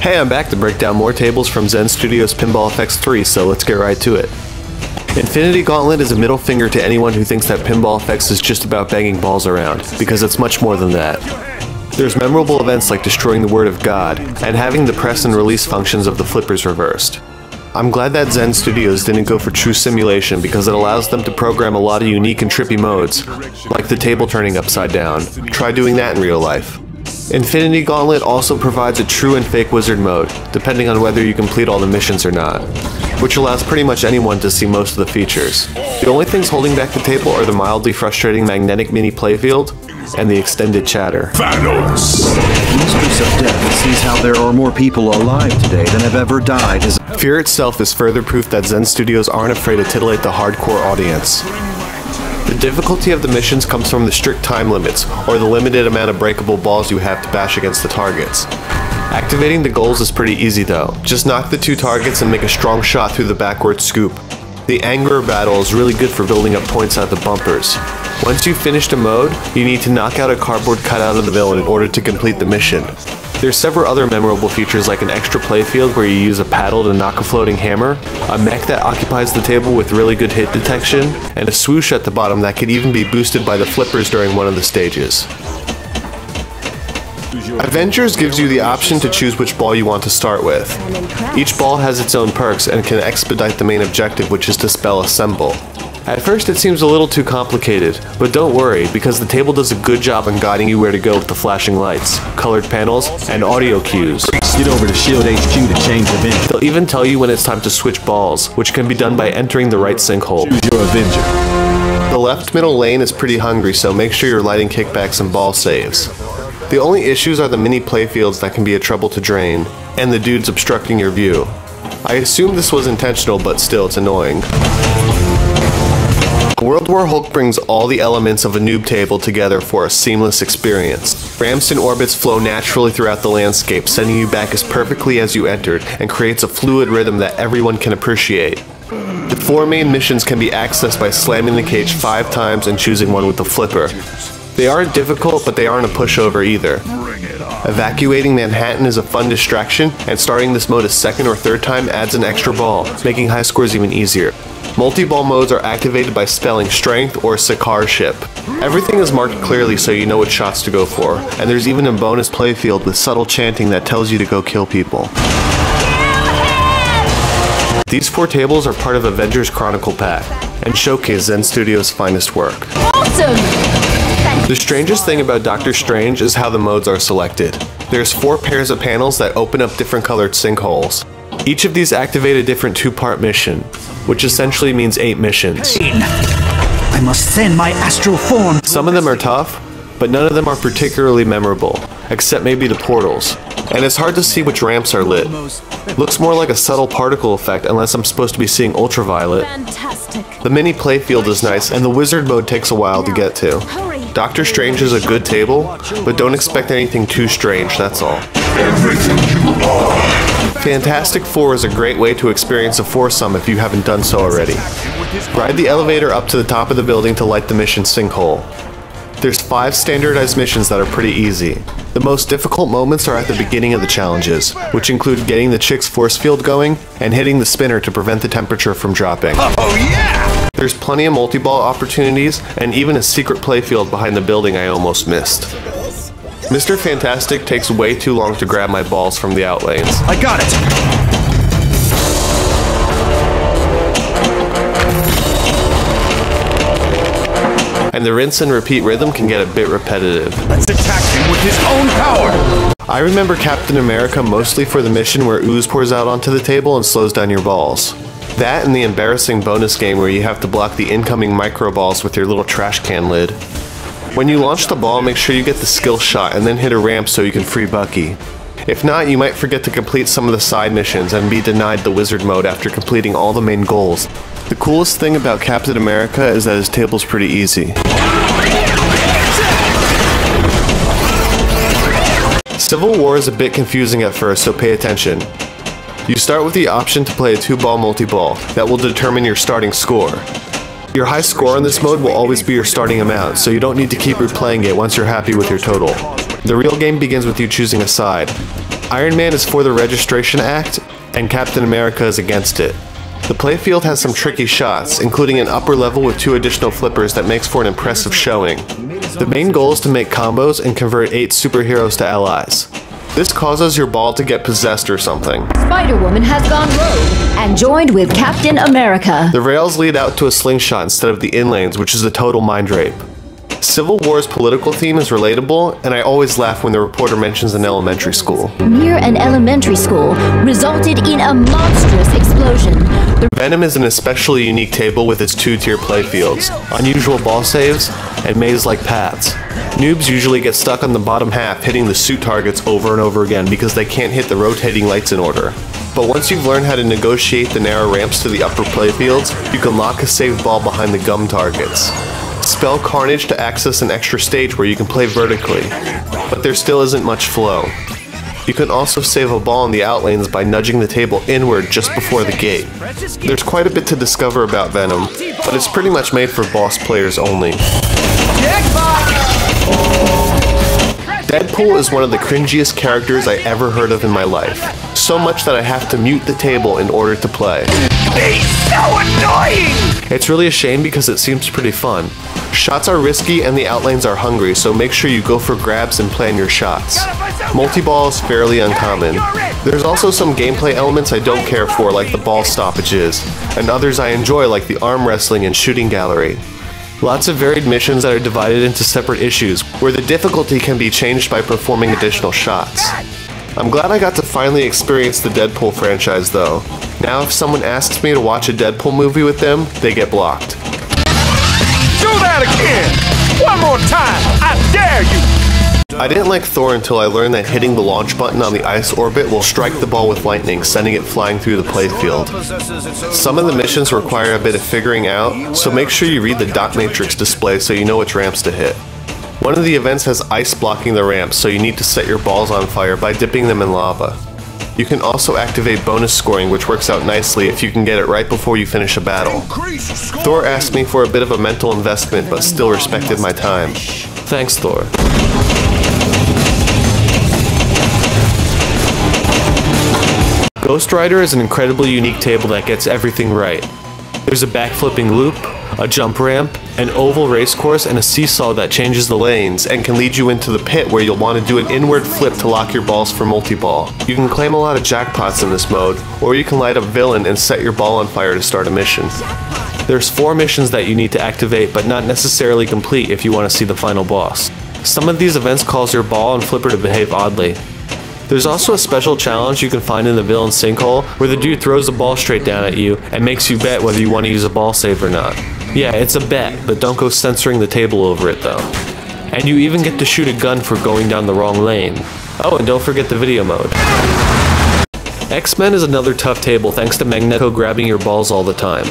Hey, I'm back to break down more tables from Zen Studios Pinball FX 3, so let's get right to it. Infinity Gauntlet is a middle finger to anyone who thinks that Pinball FX is just about banging balls around, because it's much more than that. There's memorable events like destroying the Word of God, and having the press and release functions of the flippers reversed. I'm glad that Zen Studios didn't go for true simulation because it allows them to program a lot of unique and trippy modes, like the table turning upside down. Try doing that in real life. Infinity Gauntlet also provides a true and fake wizard mode, depending on whether you complete all the missions or not, which allows pretty much anyone to see most of the features. The only things holding back the table are the mildly frustrating magnetic mini playfield and the extended chatter. Thanos! Mistress of Death sees how there are more people alive today than have ever died Fear itself is further proof that Zen Studios aren't afraid to titillate the hardcore audience. The difficulty of the missions comes from the strict time limits, or the limited amount of breakable balls you have to bash against the targets. Activating the goals is pretty easy though. Just knock the two targets and make a strong shot through the backward scoop. The anger battle is really good for building up points at the bumpers. Once you've finished a mode, you need to knock out a cardboard cutout of the villain in order to complete the mission. There's several other memorable features like an extra playfield where you use a paddle to knock a floating hammer, a mech that occupies the table with really good hit detection, and a swoosh at the bottom that could even be boosted by the flippers during one of the stages. Avengers gives you the option to choose which ball you want to start with. Each ball has its own perks and can expedite the main objective which is to spell assemble. At first it seems a little too complicated, but don't worry because the table does a good job in guiding you where to go with the flashing lights, colored panels, and audio cues. get over to Shield HQ to change Avenger. They'll even tell you when it's time to switch balls, which can be done by entering the right sinkhole. Choose your Avenger. The left middle lane is pretty hungry, so make sure you're lighting kickbacks and ball saves. The only issues are the mini playfields that can be a trouble to drain, and the dudes obstructing your view. I assume this was intentional, but still, it's annoying. World War Hulk brings all the elements of a noob table together for a seamless experience. Ramps and orbits flow naturally throughout the landscape, sending you back as perfectly as you entered, and creates a fluid rhythm that everyone can appreciate. The four main missions can be accessed by slamming the cage five times and choosing one with the flipper. They aren't difficult, but they aren't a pushover either. Evacuating Manhattan is a fun distraction, and starting this mode a second or third time adds an extra ball, making high scores even easier. Multi-ball modes are activated by spelling strength or Sakaar ship. Everything is marked clearly so you know what shots to go for, and there's even a bonus playfield with subtle chanting that tells you to go kill people. These four tables are part of Avengers Chronicle Pack, and showcase Zen Studios' finest work. Awesome! The strangest thing about Doctor Strange is how the modes are selected. There's four pairs of panels that open up different colored sinkholes. Each of these activate a different two-part mission, which essentially means eight missions. I must send my astral form. Some of them are tough, but none of them are particularly memorable, except maybe the portals. And it's hard to see which ramps are lit. Looks more like a subtle particle effect unless I'm supposed to be seeing ultraviolet. Fantastic. The mini playfield is nice, and the wizard mode takes a while to get to. Doctor Strange is a good table, but don't expect anything too strange, that's all. Everything you are! Fantastic Four is a great way to experience a foursome if you haven't done so already. Ride the elevator up to the top of the building to light the mission sinkhole. There's five standardized missions that are pretty easy. The most difficult moments are at the beginning of the challenges, which include getting the chick's force field going and hitting the spinner to prevent the temperature from dropping. Oh yeah! There's plenty of multi-ball opportunities and even a secret playfield behind the building I almost missed. Mr. Fantastic takes way too long to grab my balls from the outlanes. I got it! and the rinse and repeat rhythm can get a bit repetitive. Let's attack him with his own power! I remember Captain America mostly for the mission where ooze pours out onto the table and slows down your balls. That and the embarrassing bonus game where you have to block the incoming micro balls with your little trash can lid. When you launch the ball, make sure you get the skill shot and then hit a ramp so you can free Bucky. If not, you might forget to complete some of the side missions and be denied the wizard mode after completing all the main goals. The coolest thing about Captain America is that his table's pretty easy. Civil War is a bit confusing at first, so pay attention. You start with the option to play a two-ball multi-ball that will determine your starting score. Your high score in this mode will always be your starting amount, so you don't need to keep replaying it once you're happy with your total. The real game begins with you choosing a side. Iron Man is for the Registration Act, and Captain America is against it. The playfield has some tricky shots, including an upper level with two additional flippers that makes for an impressive showing. The main goal is to make combos and convert 8 superheroes to allies. This causes your ball to get possessed or something. Spider-Woman has gone rogue and joined with Captain America. The rails lead out to a slingshot instead of the inlanes, which is a total mind rape. Civil War's political theme is relatable, and I always laugh when the reporter mentions an elementary school. Near an elementary school resulted in a monstrous explosion. Venom is an especially unique table with its two-tier playfields, unusual ball saves, and maze-like paths. Noobs usually get stuck on the bottom half hitting the suit targets over and over again because they can't hit the rotating lights in order. But once you've learned how to negotiate the narrow ramps to the upper playfields, you can lock a saved ball behind the gum targets. Spell Carnage to access an extra stage where you can play vertically, but there still isn't much flow. You can also save a ball in the outlanes by nudging the table inward just before the gate. There's quite a bit to discover about Venom, but it's pretty much made for boss players only. Deadpool is one of the cringiest characters I ever heard of in my life. So much that I have to mute the table in order to play. He's so annoying! It's really a shame because it seems pretty fun. Shots are risky and the outlanes are hungry, so make sure you go for grabs and plan your shots. Multi-ball is fairly uncommon. There's also some gameplay elements I don't care for like the ball stoppages, and others I enjoy like the arm wrestling and shooting gallery. Lots of varied missions that are divided into separate issues, where the difficulty can be changed by performing additional shots. I'm glad I got to finally experience the Deadpool franchise though. Now if someone asks me to watch a Deadpool movie with them, they get blocked. That again! One more time! I dare you! I didn't like Thor until I learned that hitting the launch button on the ice orbit will strike the ball with lightning, sending it flying through the playfield. Some of the missions require a bit of figuring out, so make sure you read the dot matrix display so you know which ramps to hit. One of the events has ice blocking the ramps, so you need to set your balls on fire by dipping them in lava. You can also activate bonus scoring, which works out nicely if you can get it right before you finish a battle. Thor asked me for a bit of a mental investment, but still respected my time. Thanks, Thor. Ghost Rider is an incredibly unique table that gets everything right. There's a backflipping loop, a jump ramp, an oval racecourse, and a seesaw that changes the lanes and can lead you into the pit where you'll want to do an inward flip to lock your balls for multi-ball. You can claim a lot of jackpots in this mode, or you can light up villain and set your ball on fire to start a mission. There's four missions that you need to activate, but not necessarily complete if you want to see the final boss. Some of these events cause your ball and flipper to behave oddly. There's also a special challenge you can find in the villain sinkhole where the dude throws the ball straight down at you and makes you bet whether you want to use a ball save or not. Yeah, it's a bet, but don't go censoring the table over it though. And you even get to shoot a gun for going down the wrong lane. Oh, and don't forget the video mode. X-Men is another tough table thanks to Magneto grabbing your balls all the time.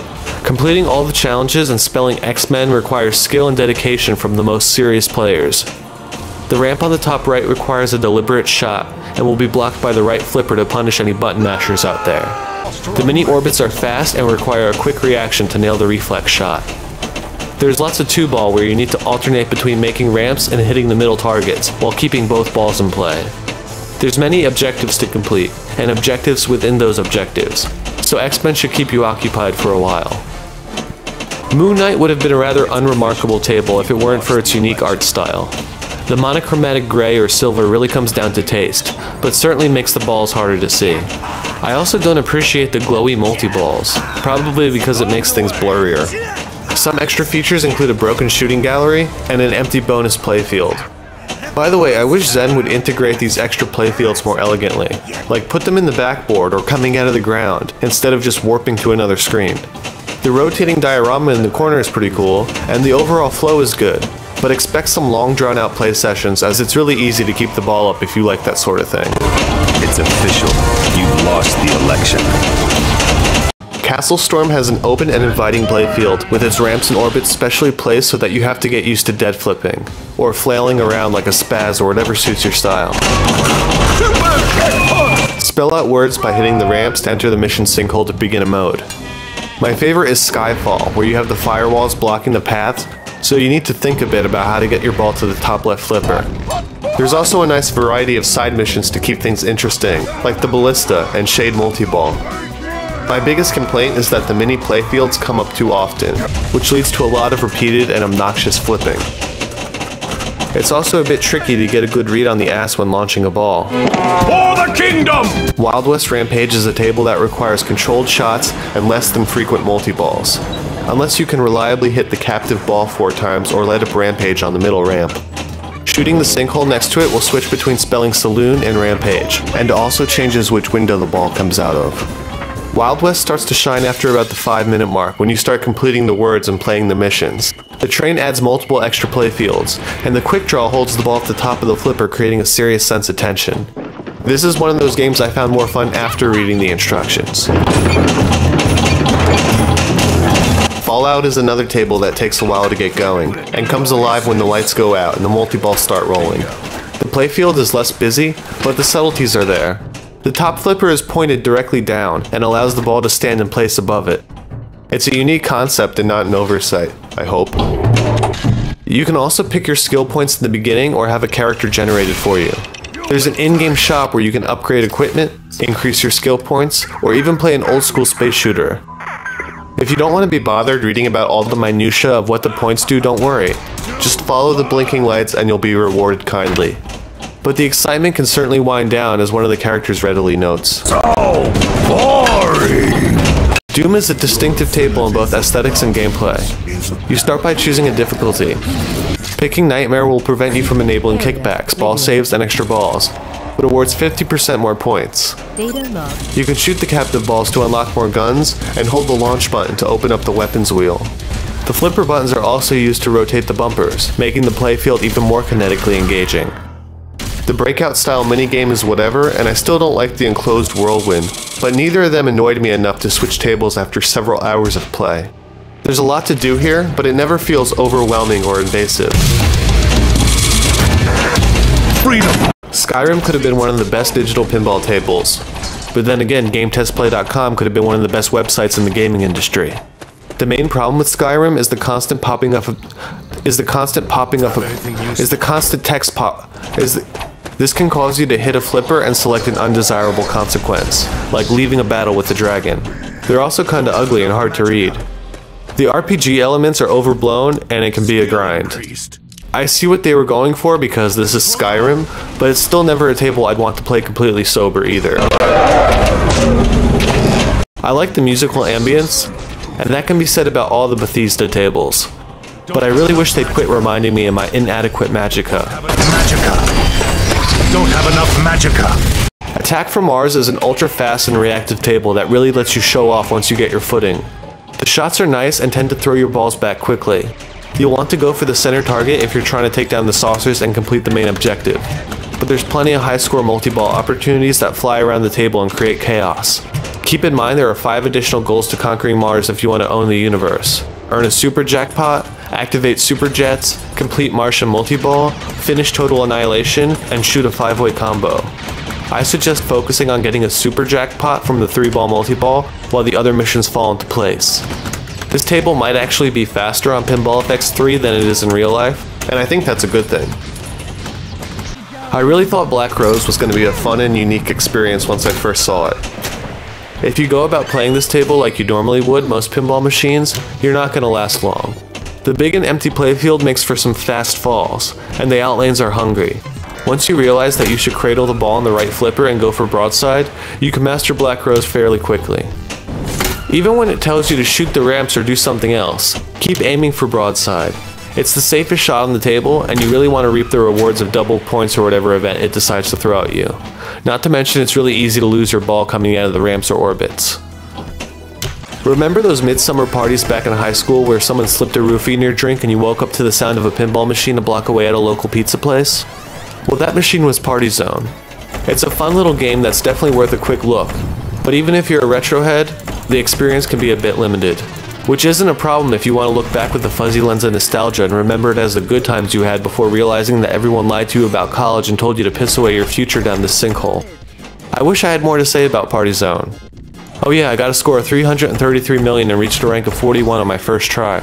Completing all the challenges and spelling X-Men requires skill and dedication from the most serious players. The ramp on the top right requires a deliberate shot and will be blocked by the right flipper to punish any button mashers out there. The mini orbits are fast and require a quick reaction to nail the reflex shot. There's lots of two ball where you need to alternate between making ramps and hitting the middle targets while keeping both balls in play. There's many objectives to complete, and objectives within those objectives, so X-Men should keep you occupied for a while. Moon Knight would have been a rather unremarkable table if it weren't for its unique art style. The monochromatic gray or silver really comes down to taste, but certainly makes the balls harder to see. I also don't appreciate the glowy multi-balls, probably because it makes things blurrier. Some extra features include a broken shooting gallery and an empty bonus playfield. By the way, I wish Zen would integrate these extra playfields more elegantly, like put them in the backboard or coming out of the ground, instead of just warping to another screen. The rotating diorama in the corner is pretty cool, and the overall flow is good, but expect some long drawn out play sessions as it's really easy to keep the ball up if you like that sort of thing. It's official. You've lost the election. Castle Storm has an open and inviting playfield, with its ramps and orbits specially placed so that you have to get used to dead flipping, or flailing around like a spaz or whatever suits your style. Spell out words by hitting the ramps to enter the mission sinkhole to begin a mode. My favorite is Skyfall, where you have the firewalls blocking the paths, so you need to think a bit about how to get your ball to the top left flipper. There's also a nice variety of side missions to keep things interesting, like the Ballista and Shade Multi-Ball. My biggest complaint is that the mini playfields come up too often, which leads to a lot of repeated and obnoxious flipping. It's also a bit tricky to get a good read on the ass when launching a ball. For the kingdom! Wild West Rampage is a table that requires controlled shots and less than frequent multi-balls, unless you can reliably hit the captive ball four times or let up Rampage on the middle ramp. Shooting the sinkhole next to it will switch between spelling Saloon and Rampage, and also changes which window the ball comes out of. Wild West starts to shine after about the 5 minute mark when you start completing the words and playing the missions. The train adds multiple extra play fields, and the quick draw holds the ball at the top of the flipper creating a serious sense of tension. This is one of those games I found more fun after reading the instructions. Fallout is another table that takes a while to get going, and comes alive when the lights go out and the multi-balls start rolling. The playfield is less busy, but the subtleties are there. The top flipper is pointed directly down and allows the ball to stand in place above it. It's a unique concept and not an oversight, I hope. You can also pick your skill points in the beginning or have a character generated for you. There's an in-game shop where you can upgrade equipment, increase your skill points, or even play an old school space shooter. If you don't want to be bothered reading about all the minutiae of what the points do, don't worry. Just follow the blinking lights and you'll be rewarded kindly but the excitement can certainly wind down as one of the characters readily notes. So boring! Doom is a distinctive table in both aesthetics and gameplay. You start by choosing a difficulty. Picking Nightmare will prevent you from enabling kickbacks, ball saves, and extra balls, but awards 50% more points. You can shoot the captive balls to unlock more guns, and hold the launch button to open up the weapons wheel. The flipper buttons are also used to rotate the bumpers, making the playfield even more kinetically engaging. The breakout style minigame is whatever, and I still don't like the enclosed whirlwind, but neither of them annoyed me enough to switch tables after several hours of play. There's a lot to do here, but it never feels overwhelming or invasive. Freedom! Skyrim could have been one of the best digital pinball tables, but then again, GameTestPlay.com could have been one of the best websites in the gaming industry. The main problem with Skyrim is the constant popping up of, is the constant popping up of, is the constant text pop is the, this can cause you to hit a flipper and select an undesirable consequence, like leaving a battle with the dragon. They're also kinda ugly and hard to read. The RPG elements are overblown and it can be a grind. I see what they were going for because this is Skyrim, but it's still never a table I'd want to play completely sober either. I like the musical ambience, and that can be said about all the Bethesda tables. But I really wish they'd quit reminding me of my inadequate Magicka. Magicka! don't have enough magicka. Attack from Mars is an ultra fast and reactive table that really lets you show off once you get your footing. The shots are nice and tend to throw your balls back quickly. You'll want to go for the center target if you're trying to take down the saucers and complete the main objective. But there's plenty of high score multi-ball opportunities that fly around the table and create chaos. Keep in mind there are 5 additional goals to conquering Mars if you want to own the universe. Earn a super jackpot, activate super jets, complete Martian multi-ball, finish total annihilation, and shoot a 5-way combo. I suggest focusing on getting a super jackpot from the 3-ball multi-ball while the other missions fall into place. This table might actually be faster on Pinball FX 3 than it is in real life, and I think that's a good thing. I really thought Black Rose was going to be a fun and unique experience once I first saw it. If you go about playing this table like you normally would most pinball machines, you're not going to last long. The big and empty playfield makes for some fast falls, and the outlanes are hungry. Once you realize that you should cradle the ball in the right flipper and go for broadside, you can master Black Rose fairly quickly. Even when it tells you to shoot the ramps or do something else, keep aiming for broadside. It's the safest shot on the table, and you really want to reap the rewards of double points or whatever event it decides to throw at you. Not to mention it's really easy to lose your ball coming out of the ramps or orbits. Remember those midsummer parties back in high school where someone slipped a roofie in your drink and you woke up to the sound of a pinball machine a block away at a local pizza place? Well, that machine was Party Zone. It's a fun little game that's definitely worth a quick look, but even if you're a retro head, the experience can be a bit limited. Which isn't a problem if you want to look back with a fuzzy lens of nostalgia and remember it as the good times you had before realizing that everyone lied to you about college and told you to piss away your future down this sinkhole. I wish I had more to say about Party Zone. Oh yeah, I got a score of 333 million and reached a rank of 41 on my first try.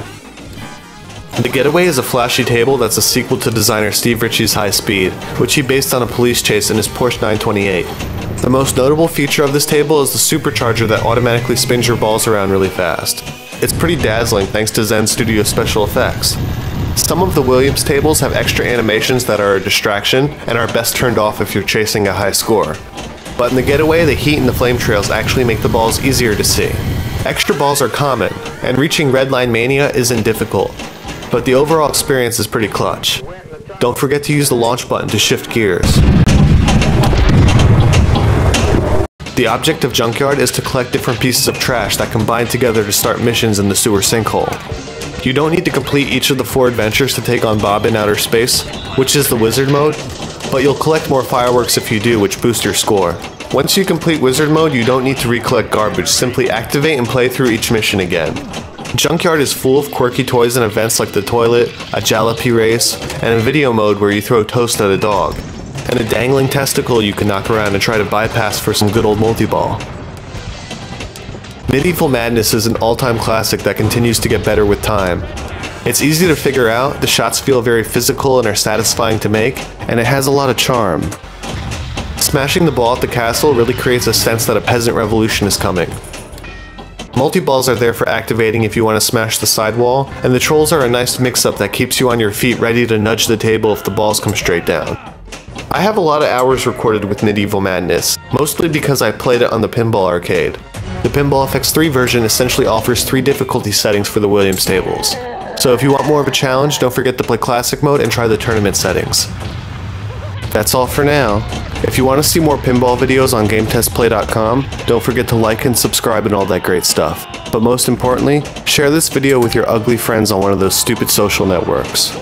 The Getaway is a flashy table that's a sequel to designer Steve Ritchie's High Speed, which he based on a police chase in his Porsche 928. The most notable feature of this table is the supercharger that automatically spins your balls around really fast. It's pretty dazzling thanks to Zen Studio special effects. Some of the Williams tables have extra animations that are a distraction and are best turned off if you're chasing a high score. But in the getaway, the heat and the flame trails actually make the balls easier to see. Extra balls are common, and reaching Redline Mania isn't difficult, but the overall experience is pretty clutch. Don't forget to use the launch button to shift gears. The object of Junkyard is to collect different pieces of trash that combine together to start missions in the sewer sinkhole. You don't need to complete each of the four adventures to take on Bob in outer space, which is the wizard mode, but you'll collect more fireworks if you do, which boosts your score. Once you complete wizard mode, you don't need to recollect garbage, simply activate and play through each mission again. Junkyard is full of quirky toys and events like the toilet, a jalopy race, and a video mode where you throw toast at a dog and a dangling testicle you can knock around and try to bypass for some good old multi-ball. Medieval Madness is an all-time classic that continues to get better with time. It's easy to figure out, the shots feel very physical and are satisfying to make, and it has a lot of charm. Smashing the ball at the castle really creates a sense that a peasant revolution is coming. Multi-balls are there for activating if you want to smash the sidewall, and the trolls are a nice mix-up that keeps you on your feet ready to nudge the table if the balls come straight down. I have a lot of hours recorded with Medieval Madness, mostly because I played it on the Pinball Arcade. The Pinball FX3 version essentially offers three difficulty settings for the Williams tables. So if you want more of a challenge, don't forget to play Classic Mode and try the tournament settings. That's all for now. If you want to see more pinball videos on GameTestPlay.com, don't forget to like and subscribe and all that great stuff. But most importantly, share this video with your ugly friends on one of those stupid social networks.